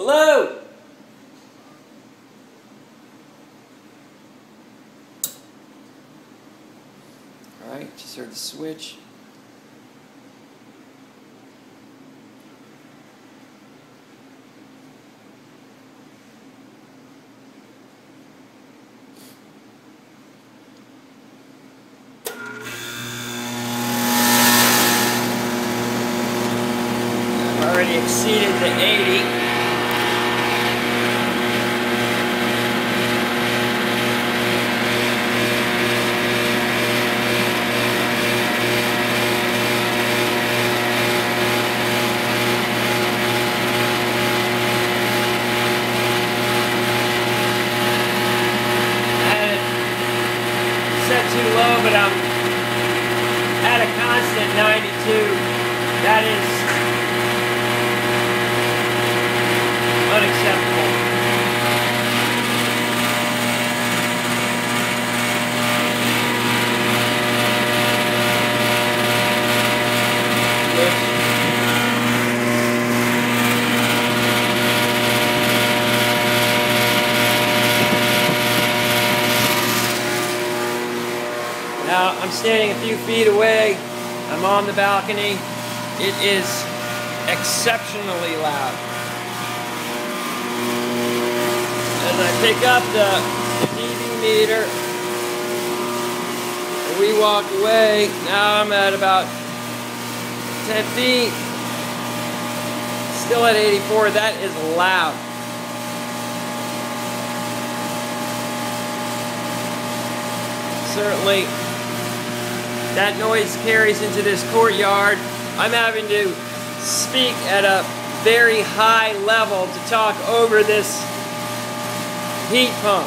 Hello? Alright, just heard the switch. Already exceeded the 80. I had it set too low, but I'm at a constant 92. That is Now I'm standing a few feet away. I'm on the balcony. It is exceptionally loud. As I pick up the, dB meter, and we walk away. Now I'm at about 10 feet. Still at 84. That is loud. Certainly that noise carries into this courtyard. I'm having to speak at a very high level to talk over this heat pump.